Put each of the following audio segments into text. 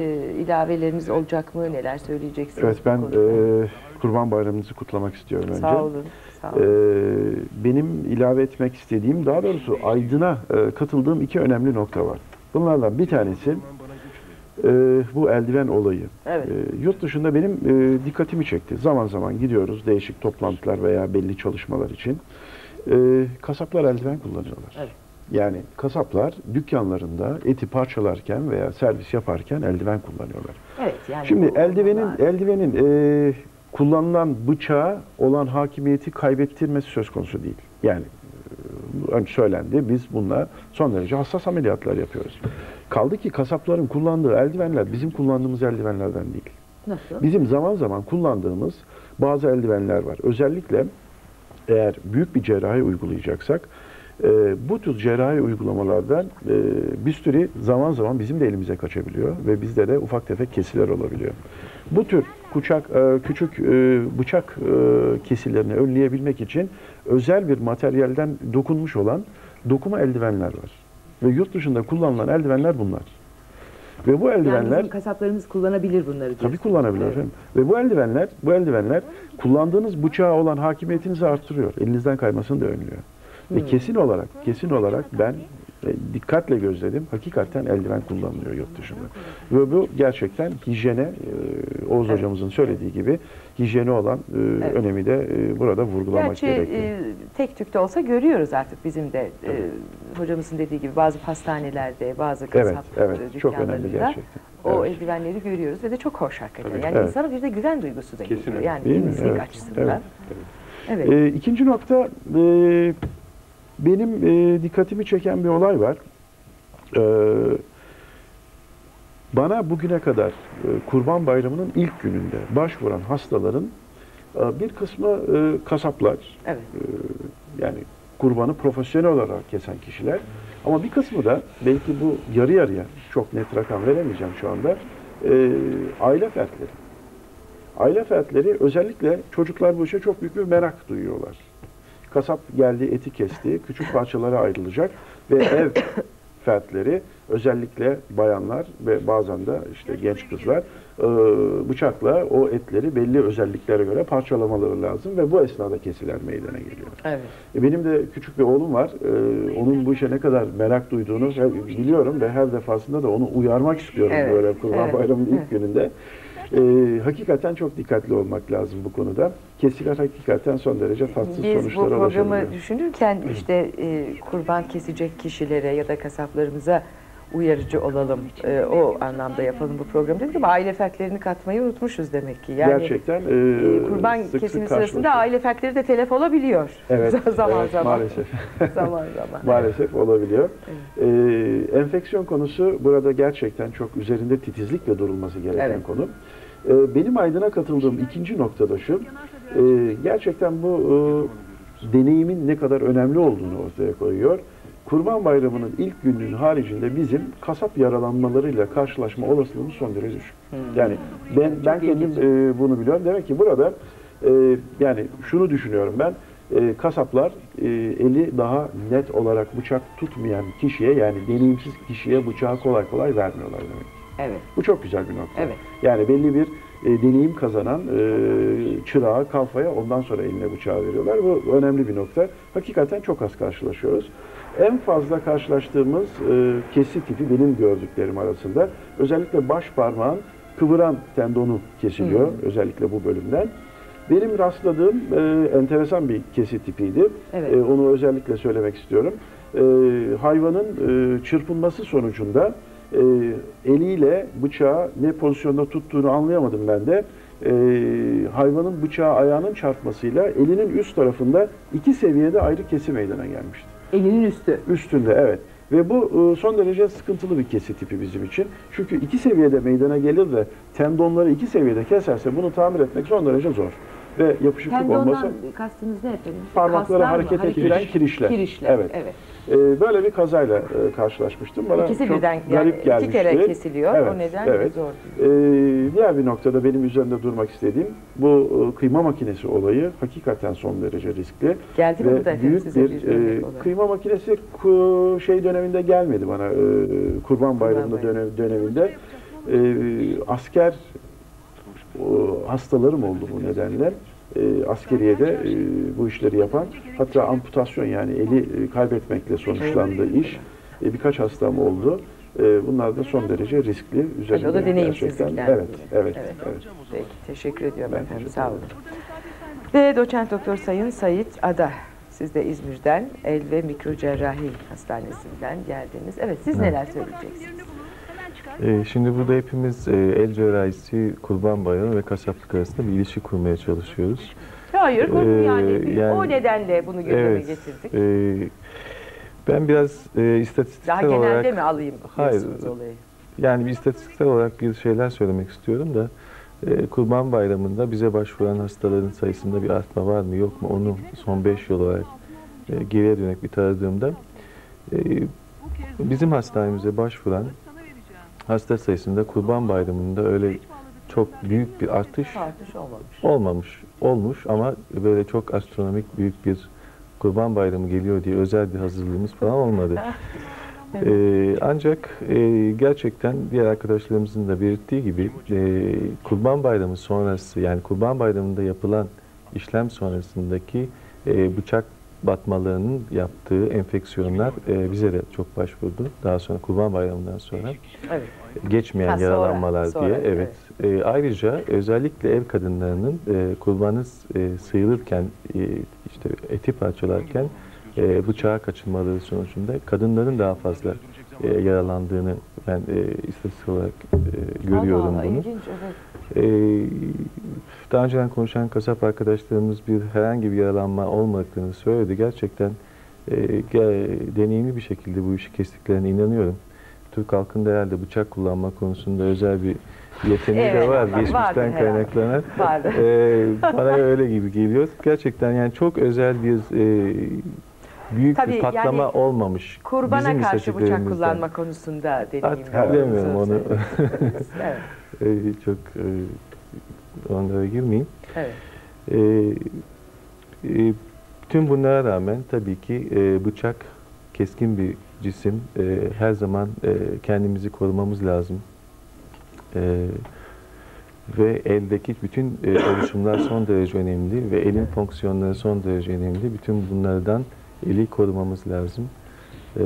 e, ilaveleriniz olacak mı? Neler söyleyeceksiniz? Evet ben e, Kurban Bayramınızı kutlamak istiyorum önce. Sağ olun. Sağ olun. E, benim ilave etmek istediğim, daha doğrusu Aydın'a e, katıldığım iki önemli nokta var. Bunlardan bir tanesi e, bu eldiven olayı. evet. E, yurt dışında benim e, dikkatimi çekti. Zaman zaman gidiyoruz değişik toplantılar veya belli çalışmalar için. E, kasaplar eldiven kullanıyorlar. Evet. Yani kasaplar dükkanlarında eti parçalarken veya servis yaparken eldiven kullanıyorlar. Evet. Yani Şimdi bu- eldivenin bunlar- eldivenin e, kullanılan bıçağa olan hakimiyeti kaybettirmesi söz konusu değil. Yani e, önce söylendi biz bununla son derece hassas ameliyatlar yapıyoruz. Kaldı ki kasapların kullandığı eldivenler bizim kullandığımız eldivenlerden değil. Nasıl? Bizim zaman zaman kullandığımız bazı eldivenler var. Özellikle eğer büyük bir cerrahi uygulayacaksak e, bu tür cerrahi uygulamalardan e, bir sürü zaman zaman bizim de elimize kaçabiliyor ve bizde de ufak tefek kesiler olabiliyor. Bu tür kuçak, e, küçük e, bıçak e, kesilerini önleyebilmek için özel bir materyalden dokunmuş olan dokuma eldivenler var. Ve yurt dışında kullanılan eldivenler bunlar. Ve bu Yani eldivenler bizim kasaplarımız kullanabilir bunları Tabii diyorsunuz. kullanabilir Evet. efendim. Ve bu eldivenler, bu eldivenler kullandığınız bıçağa olan hakimiyetinizi arttırıyor. Elinizden kaymasını da önlüyor. Ve Hmm. kesin olarak, kesin olarak ben e, dikkatle gözledim. Hakikaten eldiven kullanılıyor yurt dışında. Ve bu gerçekten hijyene, e, Oğuz Evet. hocamızın söylediği gibi hijyene olan e, Evet. önemi de e, burada vurgulamak Gerçi gerekiyor. e, tek tük de olsa görüyoruz artık bizim de e, hocamızın dediği gibi bazı pastanelerde, bazı evet, kasap evet. e, Çok önemli gerçekten. O Evet. eldivenleri görüyoruz ve de çok hoş hakikaten. Tabii. Yani Evet. insana bir de güven duygusu da geliyor. Yani temizlik Evet, açısından. evet. Evet. E, ikinci nokta, e, benim e, dikkatimi çeken bir olay var. E, bana bugüne kadar e, Kurban Bayramı'nın ilk gününde başvuran hastaların e, bir kısmı e, kasaplar, evet. e, yani kurbanı profesyonel olarak kesen kişiler. Ama bir kısmı da belki bu yarı yarıya, çok net rakam veremeyeceğim şu anda, e, aile fertleri. Aile fertleri özellikle çocuklar bu işe çok büyük bir merak duyuyorlar. Kasap geldi, eti kesti, küçük parçalara ayrılacak ve ev fertleri özellikle bayanlar ve bazen de işte genç kızlar e, bıçakla o etleri belli özelliklere göre parçalamaları lazım ve bu esnada kesiler meydana geliyor. Evet. E, Benim de küçük bir oğlum var. E, onun bu işe ne kadar merak duyduğunu biliyorum ve her defasında da onu uyarmak istiyorum Evet, böyle Kurban evet, Bayramı'nın ilk evet. gününde. E, hakikaten çok dikkatli olmak lazım bu konuda. Kesiler hakikaten son derece tatsız Biz bu sonuçlara programı ulaşabiliyor. düşünürken işte e, kurban kesecek kişilere ya da kasaplarımıza uyarıcı olalım. E, o anlamda yapalım bu programı dedik ama aile fertlerini katmayı unutmuşuz demek ki. Yani Gerçekten e, e, kurban sık sık kesimi sırasında karşılaşıyoruz. aile fertleri de telef olabiliyor. Evet, zaman evet, zaman. maalesef. zaman zaman. Maalesef olabiliyor. Ee, enfeksiyon konusu burada gerçekten çok üzerinde titizlikle durulması gereken Evet. konu. Ee, benim Aydın'a katıldığım ikinci noktada şu, e, gerçekten bu e, deneyimin ne kadar önemli olduğunu ortaya koyuyor. Kurban Bayramı'nın ilk gününün haricinde bizim kasap yaralanmalarıyla karşılaşma olasılığımız son derece düşük. Yani ben ben kendim e, bunu biliyorum. Demek ki burada e, yani şunu düşünüyorum ben. E, kasaplar e, eli daha net olarak bıçak tutmayan kişiye yani deneyimsiz kişiye bıçağı kolay kolay vermiyorlar demek. Evet. Bu çok güzel bir nokta. Evet. Yani belli bir e, deneyim kazanan e, çırağı, kalfaya ondan sonra eline bıçağı veriyorlar. Bu önemli bir nokta. Hakikaten çok az karşılaşıyoruz. En fazla karşılaştığımız e, kesi tipi benim gördüklerim arasında özellikle baş parmağın kıvıran tendonu kesiliyor. Özellikle bu bölümden. Benim rastladığım e, enteresan bir kesi tipiydi. Evet. E, onu özellikle söylemek istiyorum. E, hayvanın e, çırpınması sonucunda e, eliyle bıçağı ne pozisyonda tuttuğunu anlayamadım ben de. E, hayvanın bıçağı ayağının çarpmasıyla elinin üst tarafında iki seviyede ayrı kesi meydana gelmişti. Elinin üstü. Üstünde evet. Ve bu e, son derece sıkıntılı bir kesi tipi bizim için. Çünkü iki seviyede meydana gelir de tendonları iki seviyede keserse bunu tamir etmek son derece zor. Ve yapışıklık olması kastınız ne efendim? parmakları hareket ettiren kirişler. Kirişler. Evet. evet. E, böyle bir kazayla e, karşılaşmıştım. Bana İkisi çok birden yani garip iki gelmişti. kere kesiliyor. Evet, o nedenle evet. zor. Ee, diğer bir noktada benim üzerinde durmak istediğim bu e, kıyma makinesi olayı hakikaten son derece riskli. Geldi mi bu da büyük size bir, bir e, kıyma makinesi ku- şey döneminde gelmedi bana e, Kurban Bayramı. dönem, döneminde. e, asker hastalarım oldu bu nedenle. E, askeriyede e, bu işleri yapan, hatta amputasyon yani eli e, kaybetmekle sonuçlandı iş. E, birkaç hastam oldu. E, bunlar da son derece riskli. Üzerinde o da gerçekten- deneyimsizlikler. Evet, evet, Evet. evet. Peki, teşekkür ediyorum Ben efendim. teşekkür Sağ olun. Ve doçent doktor Sayın Sayit Ada. Siz de İzmir'den El ve Mikrocerrahi Hastanesi'nden geldiniz. Evet, siz Evet. neler söyleyeceksiniz? Ee, şimdi burada hepimiz e, el cerrahisi, kurban bayramı ve kasaplık arasında bir ilişki kurmaya çalışıyoruz. Hayır, Ee, yani, yani- o nedenle bunu gündeme Evet. getirdik. Ee, ben biraz e, istatistiksel Daha genelde olarak mi alayım Hayır. olayı? yani bir istatistiksel olarak bir şeyler söylemek istiyorum da e, Kurban Bayramı'nda bize başvuran hastaların sayısında bir artma var mı yok mu onu son 5 yıl olarak e, geriye dönük bir taradığımda e, bizim hastanemize başvuran hasta sayısında Kurban Bayramı'nda öyle çok büyük bir artış olmamış. Olmuş ama böyle çok astronomik büyük bir Kurban Bayramı geliyor diye özel bir hazırlığımız falan olmadı. Ee, ancak e, gerçekten diğer arkadaşlarımızın da belirttiği gibi e, Kurban Bayramı sonrası yani Kurban Bayramı'nda yapılan işlem sonrasındaki e, bıçak batmalarının yaptığı enfeksiyonlar e, bize de çok başvurdu. Daha sonra Kurban Bayramı'ndan sonra Evet. geçmeyen Ha, sonra, yaralanmalar sonra, diye. Evet. E, ayrıca özellikle ev kadınlarının e, kurbanı e, sıyırırken e, işte eti parçalarken e, bıçağa kaçınmaları sonucunda kadınların daha fazla e, yaralandığını ben e, istatistik olarak e, görüyorum Allah Allah, bunu. ilginç, evet. E, daha önceden konuşan kasap arkadaşlarımız bir herhangi bir yaralanma olmadığını söyledi. Gerçekten e, deneyimli bir şekilde bu işi kestiklerine inanıyorum. Türk halkında herhalde bıçak kullanma konusunda özel bir yeteneği Evet, de var. vardır Geçmişten kaynaklanan. Vardı. E, bana öyle gibi geliyor. Gerçekten yani çok özel bir e, büyük Tabii bir patlama yani olmamış. Kurbana bizim karşı bıçak kullanma konusunda Artık bilemiyorum olduğunuzu onu. evet. E, çok e, onlara girmeyeyim. evet. Ee, e, tüm bunlara rağmen tabii ki e, bıçak keskin bir cisim. E, her zaman e, kendimizi korumamız lazım. E, ve eldeki bütün e, oluşumlar son derece önemli ve elin fonksiyonları son derece önemli. Bütün bunlardan eli korumamız lazım. E,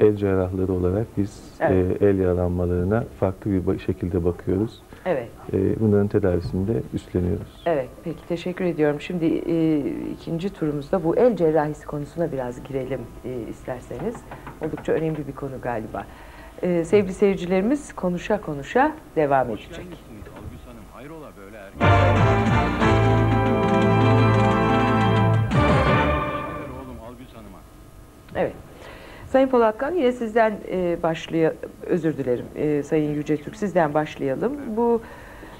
el cerrahları olarak biz Evet. e, el yaralanmalarına farklı bir şekilde bakıyoruz. Evet. E, bunların tedavisini de üstleniyoruz. Evet, peki teşekkür ediyorum. Şimdi e, ikinci turumuzda bu el cerrahisi konusuna biraz girelim e, isterseniz. Oldukça önemli bir konu galiba. E, sevgili seyircilerimiz konuşa konuşa devam edecek. Algüs Hanım hayrola böyle erken? Evet. Sayın Polatkan yine sizden e, başlay özür dilerim e, Sayın Yüce Türk sizden başlayalım. Bu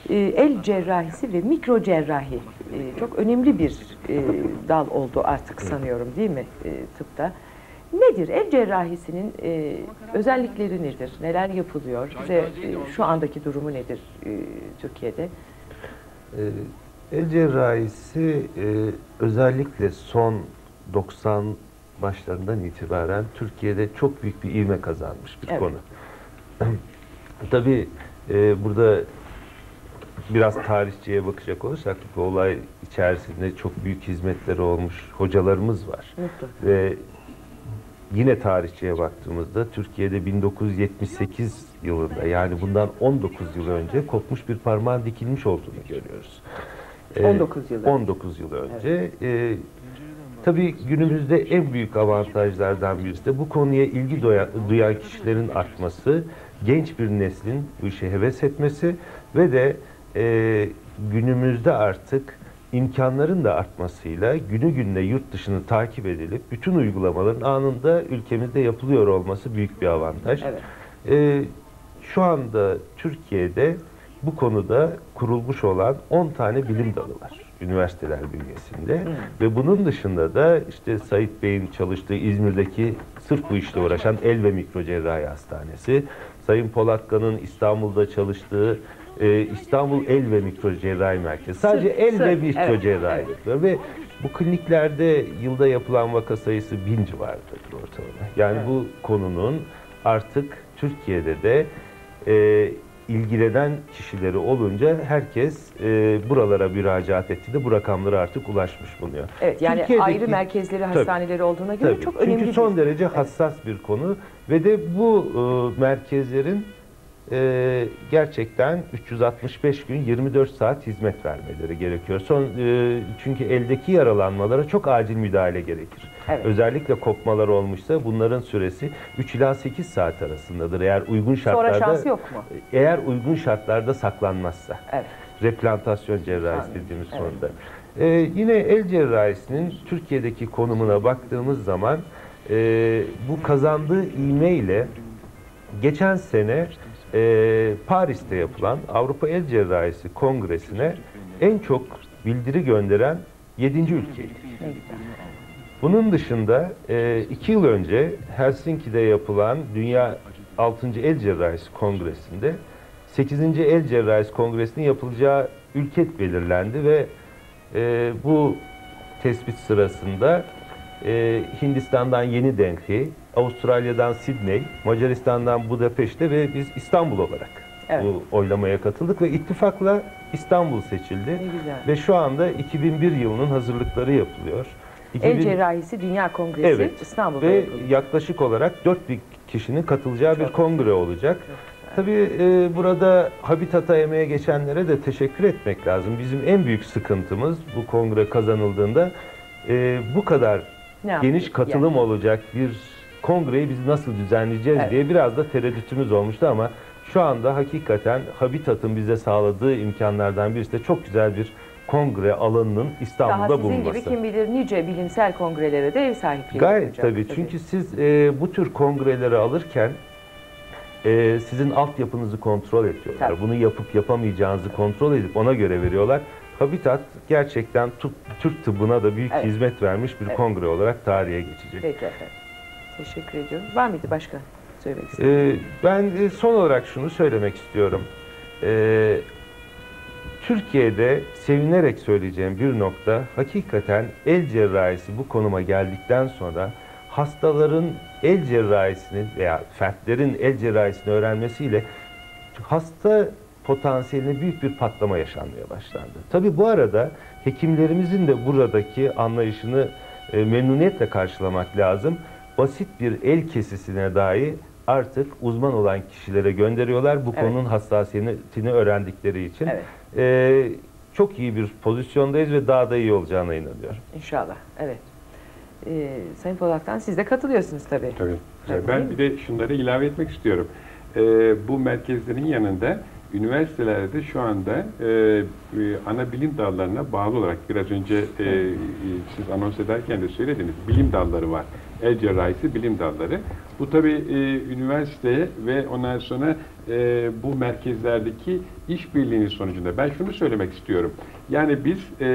e, el cerrahisi ve mikro cerrahi e, çok önemli bir e, dal oldu artık sanıyorum değil mi e, tıpta? Nedir? El cerrahisinin e, özellikleri nedir? Neler yapılıyor? Bize e, şu andaki durumu nedir e, Türkiye'de? Ee, El cerrahisi e, özellikle son 90 başlarından itibaren Türkiye'de çok büyük bir ivme kazanmış bir Evet. konu. Tabii e, burada biraz tarihçiye bakacak olursak bu olay içerisinde çok büyük hizmetleri olmuş hocalarımız var. Mutlu. Ve yine tarihçiye baktığımızda Türkiye'de 1978 yılında yani bundan 19 yıl önce kopmuş bir parmağın dikilmiş olduğunu görüyoruz. Ee, 19 yıl önce. 19 yıl önce. Ee, tabii günümüzde en büyük avantajlardan birisi de bu konuya ilgi duyan, duyan kişilerin artması, genç bir neslin bu işe heves etmesi ve de e, günümüzde artık imkanların da artmasıyla günü gününe yurt dışını takip edilip bütün uygulamaların anında ülkemizde yapılıyor olması büyük bir avantaj. Evet. Ee, şu anda Türkiye'de bu konuda kurulmuş olan 10 tane bilim dalı var üniversiteler bünyesinde ve bunun dışında da işte Sait Bey'in çalıştığı İzmir'deki sırf bu işle uğraşan El ve Mikrocerrahi Hastanesi, Sayın Polatkan'ın İstanbul'da çalıştığı e, İstanbul El ve Mikrocerrahi Merkezi. Sadece Sırf- el ve sırf, mikrocerrahi evet, ve bu kliniklerde yılda yapılan vaka sayısı bin civarındadır ortalama. Yani Evet. bu konunun artık Türkiye'de de e, ilgilenen kişileri olunca herkes e, buralara müracaat etti de bu rakamlara artık ulaşmış bulunuyor. Evet yani Türkiye'deki- ayrı merkezleri, Tabii. hastaneleri olduğuna göre Tabii. çok Çünkü önemli son bir- derece Evet. hassas bir konu ve de bu e, merkezlerin e, gerçekten 365 gün 24 saat hizmet vermeleri gerekiyor. Son e, çünkü eldeki yaralanmalara çok acil müdahale gerekir. Evet. Özellikle kopmalar olmuşsa bunların süresi 3 ila 8 saat arasındadır. Eğer uygun Sonra şartlarda şansı yok mu? eğer uygun şartlarda saklanmazsa. Evet. Replantasyon cerrahisi Anladım. dediğimiz Evet. konuda. Ee, yine el cerrahisinin Türkiye'deki konumuna baktığımız zaman e, bu kazandığı ivmeyle geçen sene e, Paris'te yapılan Avrupa El Cerrahisi Kongresi'ne en çok bildiri gönderen 7. ülkeydi. Bunun dışında e, iki yıl önce Helsinki'de yapılan Dünya 6. El Cerrahisi Kongresi'nde 8. El Cerrahisi Kongresi'nin yapılacağı ülke belirlendi ve e, bu tespit sırasında e, Hindistan'dan Yeni Delhi, Avustralya'dan Sydney, Macaristan'dan Budapeşte ve biz İstanbul olarak Evet. bu oylamaya katıldık ve ittifakla İstanbul seçildi. Ne güzel. Ve şu anda 2001 yılının hazırlıkları yapılıyor. El 2000 Cerrahisi Dünya Kongresi Evet. İstanbul'da ve yapıldı. yaklaşık olarak 4000 kişinin katılacağı bir Çok kongre olacak. Tabii e, burada Habitat'a emeğe geçenlere de teşekkür etmek lazım. Bizim en büyük sıkıntımız bu kongre kazanıldığında e, bu kadar Ne geniş katılım Yani. olacak bir kongreyi biz nasıl düzenleyeceğiz Evet. diye biraz da tereddütümüz olmuştu ama şu anda hakikaten Habitat'ın bize sağladığı imkanlardan birisi de çok güzel bir kongre alanının Daha İstanbul'da sizin bulunması. gibi kim bilir nice bilimsel kongrelere de ev sahipliği Gayet yapacak. tabii. Çünkü siz e, bu tür kongreleri alırken e, sizin altyapınızı kontrol ediyorlar. Tabii. Bunu yapıp yapamayacağınızı kontrol edip ona göre veriyorlar. Habitat gerçekten Türk tıbbına da büyük Evet. hizmet vermiş bir Evet. kongre olarak tarihe geçecek. Peki efendim. Teşekkür ediyorum. Var mıydı başka söylemek istediğiniz? Ee, ben e, son olarak şunu söylemek istiyorum. Ee, Türkiye'de sevinerek söyleyeceğim bir nokta hakikaten el cerrahisi bu konuma geldikten sonra hastaların el cerrahisini veya fertlerin el cerrahisini öğrenmesiyle hasta potansiyeline büyük bir patlama yaşanmaya başlandı. Tabii bu arada hekimlerimizin de buradaki anlayışını e, memnuniyetle karşılamak lazım. Basit bir el kesisine dahi artık uzman olan kişilere gönderiyorlar bu Evet. konunun hassasiyetini öğrendikleri için. Evet. E, çok iyi bir pozisyondayız ve daha da iyi olacağına inanıyorum. İnşallah. Evet. Ee, Sayın Polatkan siz de katılıyorsunuz tabii. Tabii. Tabii, ben bir de şunları ilave etmek istiyorum. Ee, bu merkezlerin yanında üniversitelerde şu anda e, e, ana bilim dallarına bağlı olarak biraz önce e, e, siz anons ederken de söylediniz. Bilim dalları var. El cerrahisi bilim dalları. Bu tabii e, üniversite ve ondan sonra e, bu merkezlerdeki işbirliğinin sonucunda ben şunu söylemek istiyorum. Yani biz e,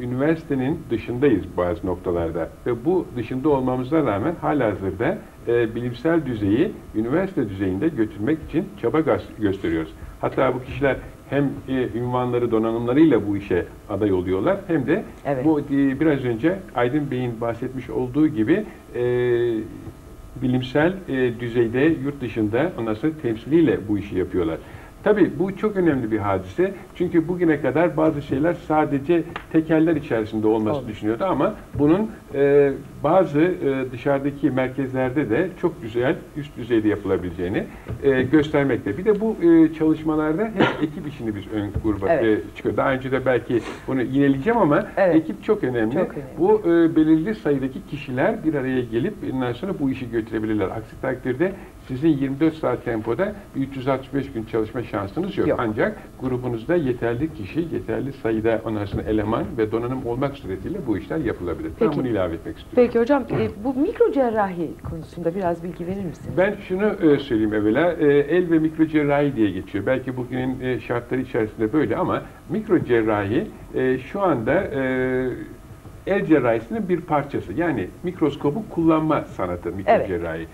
üniversitenin dışındayız bazı noktalarda ve bu dışında olmamıza rağmen halihazırda e, bilimsel düzeyi üniversite düzeyinde götürmek için çaba gösteriyoruz. Hatta bu kişiler hem e, ünvanları, donanımlarıyla bu işe aday oluyorlar hem de Evet. bu e, biraz önce Aydın Bey'in bahsetmiş olduğu gibi e, bilimsel e, düzeyde yurt dışında ondan sonra temsiliyle bu işi yapıyorlar. Tabii bu çok önemli bir hadise. Çünkü bugüne kadar bazı şeyler sadece tekeller içerisinde olması Olmuş. düşünüyordu ama bunun e, bazı e, dışarıdaki merkezlerde de çok güzel üst düzeyde yapılabileceğini e, göstermekte. Bir de bu e, çalışmalarda hep ekip işini biz ön gruba Evet. e, çıkıyor. Daha önce de belki bunu yineleyeceğim ama Evet. ekip çok önemli. Çok önemli. Bu e, belirli sayıdaki kişiler bir araya gelip ondan sonra bu işi götürebilirler. Aksi takdirde sizin 24 saat tempoda bir 365 gün çalışma şansınız yok. Yok. Ancak grubunuzda yeterli kişi, yeterli sayıda ondan sonra eleman ve donanım olmak suretiyle bu işler yapılabilir. Peki. Ben bunu ilave etmek istiyorum. Peki hocam e, bu mikro cerrahi konusunda biraz bilgi verir misiniz? Ben şunu e, söyleyeyim evvela, e, el ve mikro cerrahi diye geçiyor. Belki bugünün e, şartları içerisinde böyle ama mikro cerrahi e, şu anda e, el cerrahisinin bir parçası. Yani mikroskobu kullanma sanatı mikro Evet. cerrahi.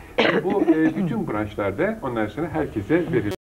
Bu e, bütün branşlarda ondan sonra herkese verilir.